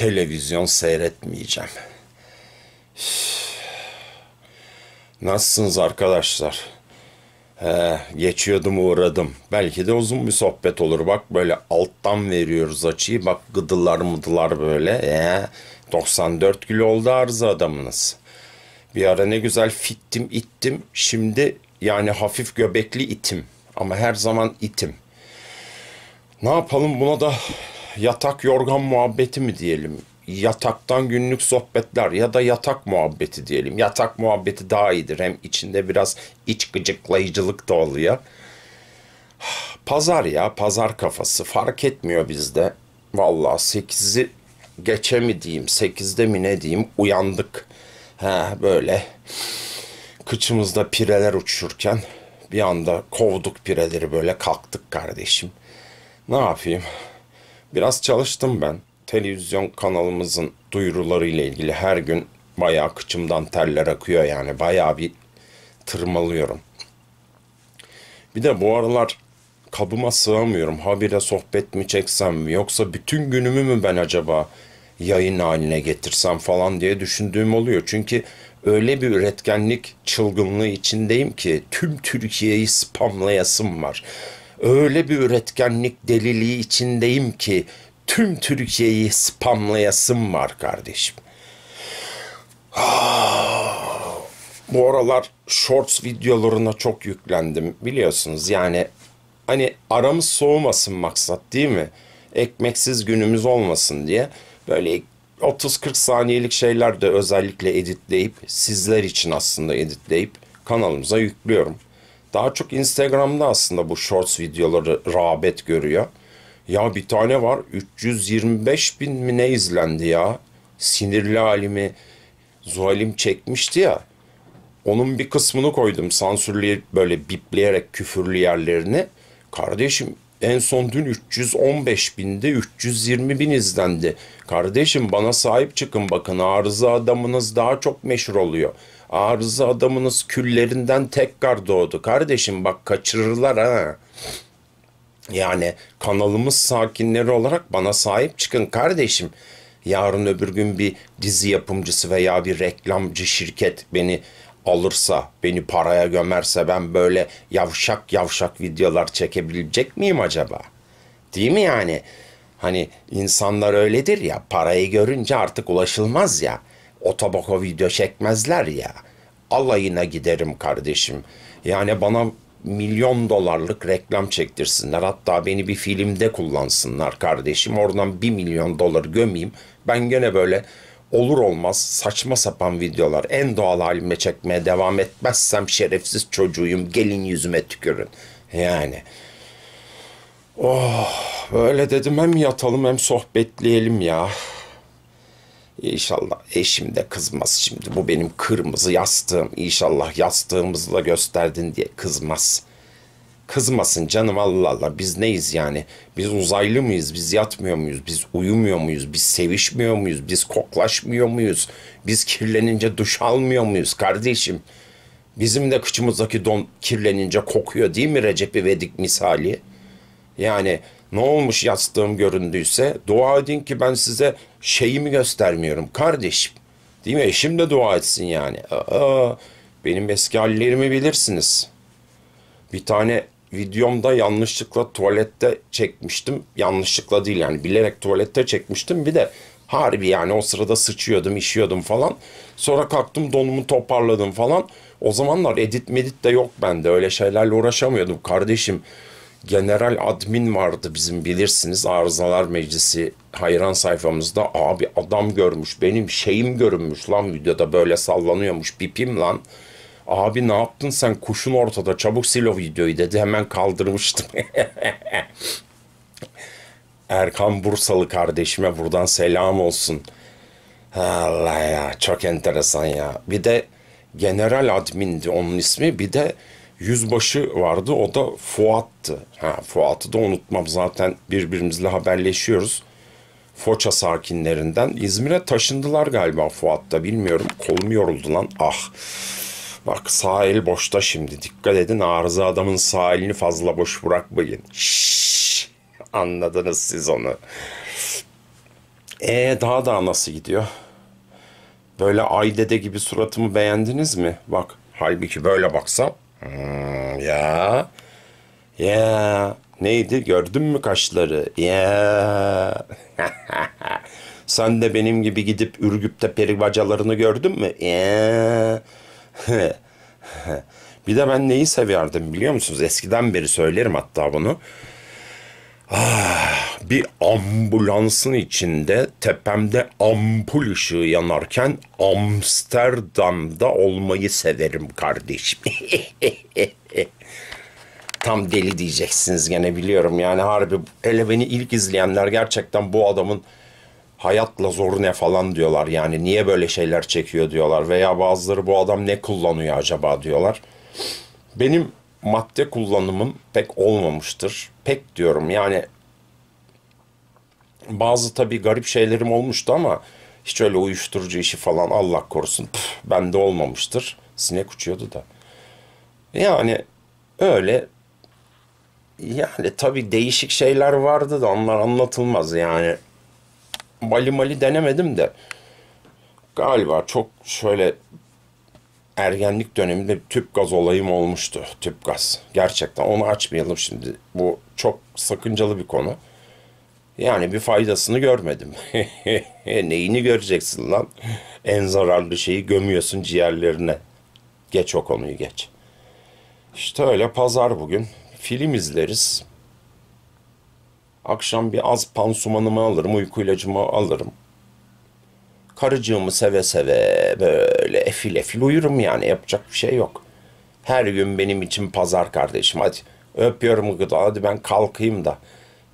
televizyon seyretmeyeceğim. Nasılsınız arkadaşlar? He, geçiyordum uğradım. Belki de uzun bir sohbet olur. Bak böyle alttan veriyoruz açıyı. Bak gıdılar mıdılar böyle. Ee, 94 kilo oldu arıza adamınız. Bir ara ne güzel fittim ittim. Şimdi yani hafif göbekli itim. Ama her zaman itim. Ne yapalım buna da yatak yorgan muhabbeti mi diyelim? Yataktan günlük sohbetler ya da yatak muhabbeti diyelim. Yatak muhabbeti daha iyidir. Hem içinde biraz iç gıcıklayıcılık da oluyor. Pazar ya pazar kafası fark etmiyor bizde. Vallahi 8'i geçe mi diyeyim 8'de mi ne diyeyim uyandık. Ha böyle kıçımızda pireler uçuşurken bir anda kovduk pireleri böyle kalktık kardeşim. Ne yapayım? Biraz çalıştım ben. Televizyon kanalımızın duyuruları ile ilgili her gün bayağı kıçımdan terler akıyor yani. Bayağı bir tırmalıyorum. Bir de bu aralar kabıma sığamıyorum. Habire sohbet mi çeksem mi yoksa bütün günümü mü ben acaba yayın haline getirsem falan diye düşündüğüm oluyor. Çünkü öyle bir üretkenlik çılgınlığı içindeyim ki tüm Türkiye'yi spamlayasım var. Öyle bir üretkenlik deliliği içindeyim ki tüm Türkiye'yi spamlayasım var kardeşim. Bu aralar shorts videolarına çok yüklendim biliyorsunuz yani hani aramız soğumasın maksat değil mi? Ekmeksiz günümüz olmasın diye böyle 30-40 saniyelik şeyler de özellikle editleyip sizler için aslında editleyip kanalımıza yüklüyorum. Daha çok Instagram'da aslında bu shorts videoları rağbet görüyor. Ya bir tane var 325 bin mi ne izlendi ya. Sinirli halimi Zuhal'im çekmişti ya. Onun bir kısmını koydum sansürleyip böyle bipleyerek küfürlü yerlerini. Kardeşim en son dün 315 binde 320 bin izlendi. Kardeşim bana sahip çıkın bakın arıza adamınız daha çok meşhur oluyor. Arıza adamınız küllerinden tekrar doğdu. Kardeşim bak kaçırırlar ha. Yani kanalımız sakinleri olarak bana sahip çıkın kardeşim. Yarın öbür gün bir dizi yapımcısı veya bir reklamcı şirket beni alırsa, beni paraya gömerse ben böyle yavşak yavşak videolar çekebilecek miyim acaba? Değil mi yani? Hani insanlar öyledir ya, parayı görünce artık ulaşılmaz ya. Otoboko video çekmezler ya. Alayına giderim kardeşim. Yani bana milyon dolarlık reklam çektirsinler. Hatta beni bir filmde kullansınlar kardeşim. Oradan bir milyon dolar gömeyim. Ben gene böyle olur olmaz saçma sapan videolar en doğal halime çekmeye devam etmezsem şerefsiz çocuğuyum. Gelin yüzüme tükürün. Yani. Oh böyle dedim hem yatalım hem sohbetleyelim ya. İnşallah eşim de kızmaz şimdi. Bu benim kırmızı yastığım. İnşallah yastığımızı da gösterdin diye kızmaz. Kızmasın canım Allah Allah. Biz neyiz yani? Biz uzaylı mıyız? Biz yatmıyor muyuz? Biz uyumuyor muyuz? Biz sevişmiyor muyuz? Biz koklaşmıyor muyuz? Biz kirlenince duş almıyor muyuz kardeşim? Bizim de kıçımızdaki don kirlenince kokuyor değil mi Recep İvedik misali? Yani ne olmuş yastığım göründüyse dua edin ki ben size şeyimi göstermiyorum kardeşim. Değil mi? Eşim de dua etsin yani. Aa, benim eski hallerimi bilirsiniz. Bir tane videomda yanlışlıkla tuvalette çekmiştim. Yanlışlıkla değil yani bilerek tuvalette çekmiştim. Bir de harbi yani o sırada sıçıyordum, işiyordum falan. Sonra kalktım donumu toparladım falan. O zamanlar edit medit de yok bende. Öyle şeylerle uğraşamıyordum kardeşim general admin vardı bizim bilirsiniz Arızalar Meclisi hayran sayfamızda abi adam görmüş benim şeyim görünmüş lan videoda böyle sallanıyormuş bipim lan. Abi ne yaptın sen kuşun ortada çabuk sil o videoyu dedi hemen kaldırmıştım. Erkan Bursalı kardeşime buradan selam olsun. Allah ya çok enteresan ya. Bir de general admindi onun ismi bir de yüzbaşı vardı. O da Fuat'tı. Ha, Fuat'ı da unutmam. Zaten birbirimizle haberleşiyoruz. Foça sakinlerinden. İzmir'e taşındılar galiba Fuat'ta. Bilmiyorum. Kolum yoruldu lan. Ah. Bak sağ el boşta şimdi. Dikkat edin arıza adamın sağ elini fazla boş bırakmayın. Şşş. Anladınız siz onu. Ee daha daha nasıl gidiyor? Böyle ay dede gibi suratımı beğendiniz mi? Bak halbuki böyle baksam. Hmm, ya. Ya. Neydi gördün mü kaşları? Ya. Sen de benim gibi gidip Ürgüp'te peri bacalarını gördün mü? Ya. Bir de ben neyi severdim biliyor musunuz? Eskiden beri söylerim hatta bunu. Ah, bir ambulansın içinde tepemde ampul ışığı yanarken Amsterdam'da olmayı severim kardeşim. Tam deli diyeceksiniz gene biliyorum. Yani harbi hele beni ilk izleyenler gerçekten bu adamın hayatla zoru ne falan diyorlar. Yani niye böyle şeyler çekiyor diyorlar. Veya bazıları bu adam ne kullanıyor acaba diyorlar. Benim madde kullanımım pek olmamıştır. Pek diyorum yani bazı tabii garip şeylerim olmuştu ama hiç öyle uyuşturucu işi falan Allah korusun püf, bende olmamıştır. Sinek uçuyordu da. Yani öyle yani tabii değişik şeyler vardı da onlar anlatılmaz yani. Bali mali denemedim de galiba çok şöyle ergenlik döneminde tüp gaz olayım olmuştu. Tüp gaz. Gerçekten onu açmayalım şimdi. Bu çok sakıncalı bir konu. Yani bir faydasını görmedim. Neyini göreceksin lan? En zararlı şeyi gömüyorsun ciğerlerine. Geç o konuyu geç. İşte öyle pazar bugün. Film izleriz. Akşam bir az pansumanımı alırım, uyku ilacımı alırım. Karıcığımı seve seve böyle efil efil uyurum yani yapacak bir şey yok. Her gün benim için pazar kardeşim hadi öpüyorum gıda hadi ben kalkayım da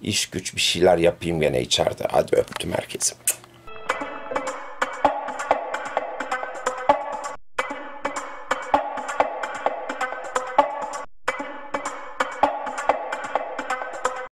iş güç bir şeyler yapayım gene içeride hadi öptüm herkesi.